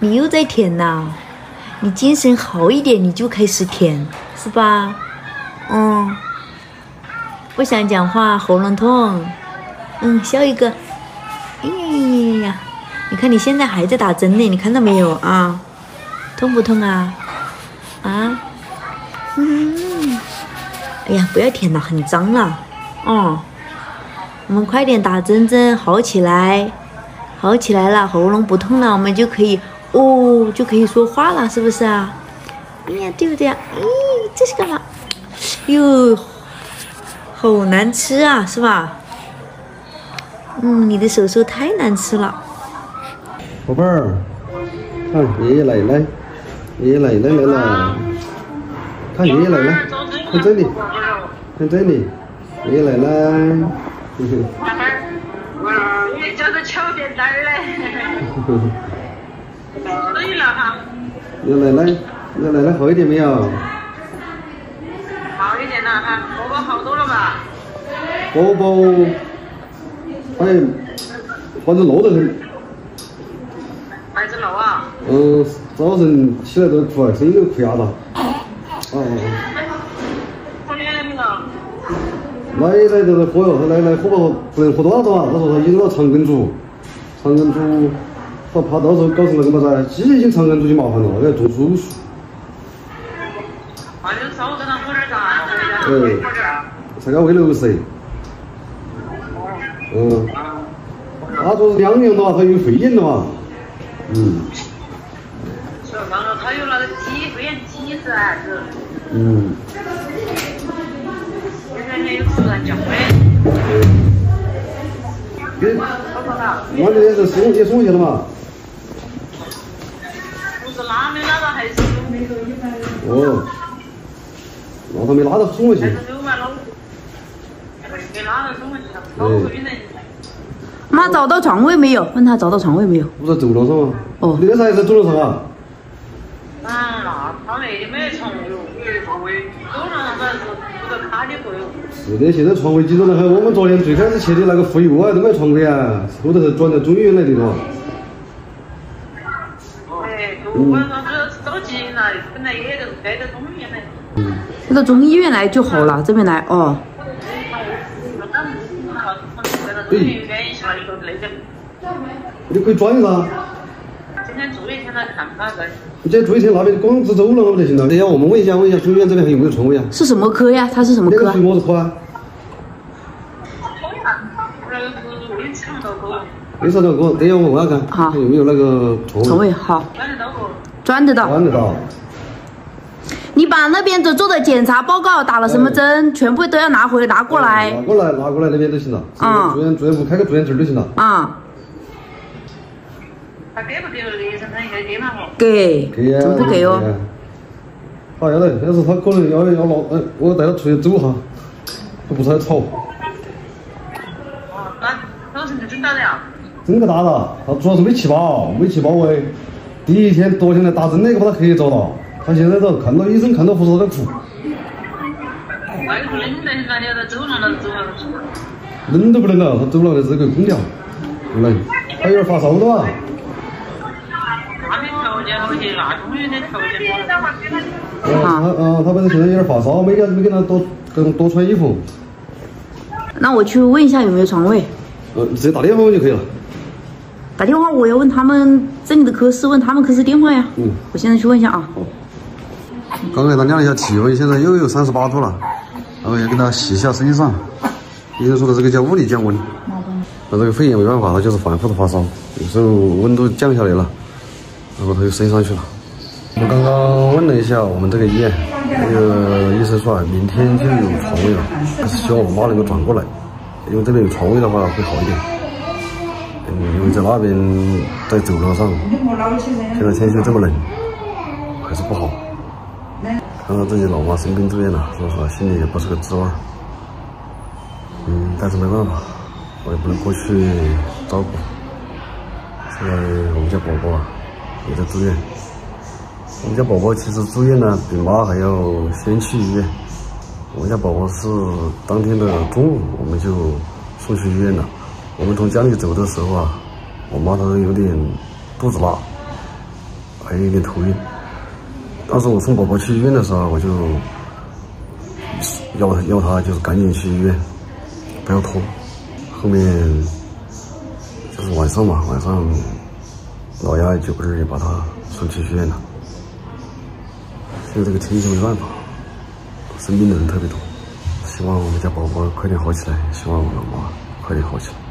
你又在舔呐？你精神好一点，你就开始舔，是吧？嗯。不想讲话，喉咙痛。嗯，笑一个。哎呀！你看你现在还在打针呢，你看到没有啊？痛不痛啊？啊？嗯。哎呀，不要舔了，很脏了。哦。我们快点打针针，好起来，好起来了，喉咙不痛了，我们就可以哦，就可以说话了，是不是啊？哎呀，对不对啊？咦，这是干嘛？哟，好难吃啊，是吧？嗯，你的手手太难吃了。宝贝儿，看爷爷奶奶，爷爷奶奶来了，看爷爷奶奶，看这里，看这里，爷爷奶奶。哈哈，我你叫他巧点单儿嘞。奶奶，你奶奶好一点没有？好一点了哈，宝宝好多了吧？宝宝，哎，反正乐得很。孩子闹啊？嗯，早晨起来都哭啊，声音都哭哑了。哦。奶奶在这喝哟，他奶奶喝不不能喝多少啊？他说他饮了肠梗阻，肠梗阻，他怕到时候搞成那个嘛噻，急性肠梗阻就麻烦了，要做手术。那就稍微给他喝点啥，哎，才该胃流噻。嗯。他说是两年了嘛，他有肺炎了嘛。嗯。是，然后他有那个鸡肺炎肌噻，是。嗯。你那边也是送也送去了嘛？不是拉没拉到还是哦，那他没拉到松回去。没拉到松回去，保护病人。妈找到床位没有？问他找到床位没有？不在走廊上吗？哦，你那才在走廊上啊？啊，那他那里没床位，有床位，走廊上反正是。是的，现在床位挤着了很。我们昨天最开始去的那个妇幼啊，都没床位啊，后头是转到中医院来的了。哎，我说主要是着急了，本来也是该到中医院来。嗯，到中医院来就好了，这边来哦。你可以转一下。今天住一天了看他噻。你今天住一天那边光值走廊不就行了？等下我们问一下，问一下中医院这边还有没有床位啊？是什么科呀？他是什么科？那个属么子科啊？胃肠道科。等下我问下看，有没有那个床位？床位好。转得到不？转得到。你把那边的做的检查报告、打了什么针，全部都要拿回来拿过来。拿过来，拿过来那边就行了。啊。住院住院部开个住院证就行了。啊。他给不给那个医生？他应该给嘛哈？给，给呀，不给哦？好，要得，要是他可能要要拿，哎，我带他出去走哈，他不是很吵。哦，那早晨就整到了呀？整个大了，他主要是没吃饱，没吃饱喂。第一天昨天来打针那个把他黑着了，他现在都看到医生看到护士都在哭。那个冷都不冷了，他走了那是个空调，不冷。他有点发烧的嘛？那没条件好些，那中医的条件好。他嗯，他本身现在有点发烧，没给没给他多跟多穿衣服。那我去问一下有没有床位。呃，直接打电话问就可以了。打电话我要问他们这里的科室，问他们科室电话呀。嗯。我现在去问一下啊。好。刚给他量了一下体温，现在又有三十八度了，然后要给他洗一下身上。医生说的这个叫物理降温。那这个肺炎没办法，他就是反复的发烧，有时候温度降下来了，然后他又升上去了。我们刚刚问了一下我们这个医院，那个医生说啊，明天就有床位了，还是希望我妈能够转过来，因为这边有床位的话会好一点。嗯，因为在那边在走廊上，现在天气这么冷，还是不好。看到自己老妈生病住院了，说实话心里也不是个滋味。嗯，但是没办法。我也不能过去照顾。现在我们家宝宝啊也在住院。我们家宝宝其实住院呢，比妈还要先去医院。我们家宝宝是当天的中午我们就送去医院了。我们从家里走的时候啊，我妈她有点肚子辣，还有一点头晕。当时我送宝宝去医院的时候，我就要要他就是赶紧去医院，不要拖。后面就是晚上嘛，晚上老丫就不是也把他送去医院了。现在这个天气没办法，生病的人特别多。希望我们家宝宝快点好起来，希望我老妈快点好起来。